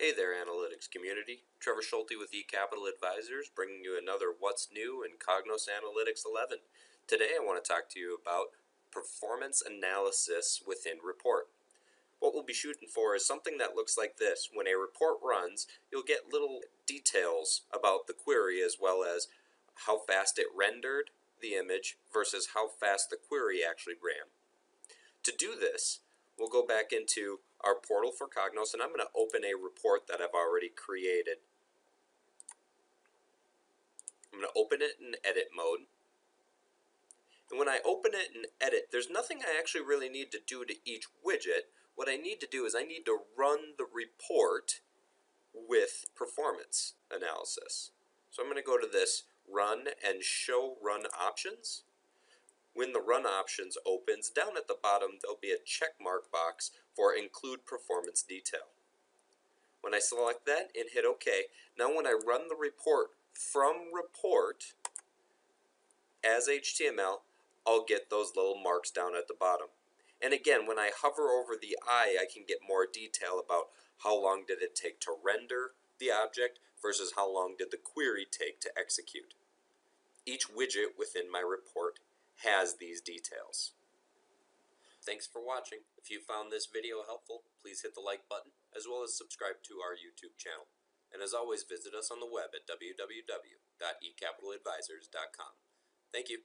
Hey there, analytics community. Trevor Schulte with eCapital Advisors, bringing you another What's New in Cognos Analytics 11. Today, I want to talk to you about performance analysis within report. What we'll be shooting for is something that looks like this. When a report runs, you'll get little details about the query as well as how fast it rendered the image versus how fast the query actually ran. To do this, we'll go back into our portal for Cognos and I'm going to open a report that I've already created. I'm going to open it in edit mode. And when I open it and edit, there's nothing I actually really need to do to each widget. What I need to do is I need to run the report with performance analysis. So I'm going to go to this run and show run options. When the run options opens, down at the bottom there'll be a check mark box for include performance detail. When I select that and hit OK, now when I run the report from report as HTML, I'll get those little marks down at the bottom. And again, when I hover over the eye, I can get more detail about how long did it take to render the object versus how long did the query take to execute. Each widget within my report has these details. Thanks for watching. If you found this video helpful, please hit the like button, as well as subscribe to our YouTube channel. And as always, visit us on the web at www.ecapitaladvisors.com. Thank you.